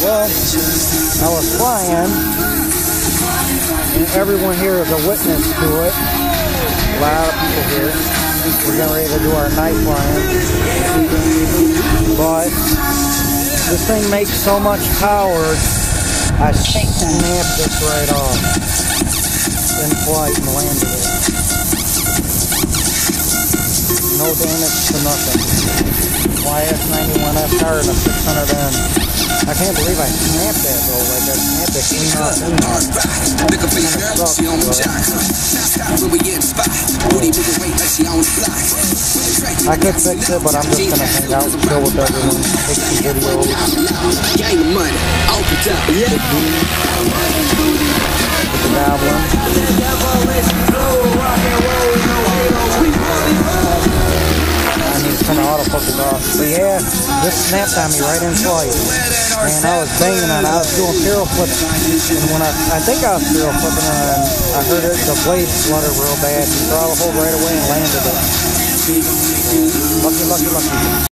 Well, I was flying, and everyone here is a witness to it. A lot of people here. We're getting ready to do our night flying. But this thing makes so much power, I snapped this right off in flight and landed it. No damage to nothing. YS91F car and a 600N. I can't believe I snapped that though. Like I snapped it clean off. Look the girl, she on the jock. Stop when we get spot. Booty moving weight like she on block. I could fix it, but I'm just gonna hang out and chill with everyone, take some videos. Gang of money, open top. Yeah. the goblin. Need to turn the autofocus off. But yeah, this snapped on me right in flight. And I was banging on it. I was doing barrel flips. And when I, I think I was barrel flipping and I heard it, the blade flutter real bad. And throttle hold right away and landed it. Lucky, lucky, lucky.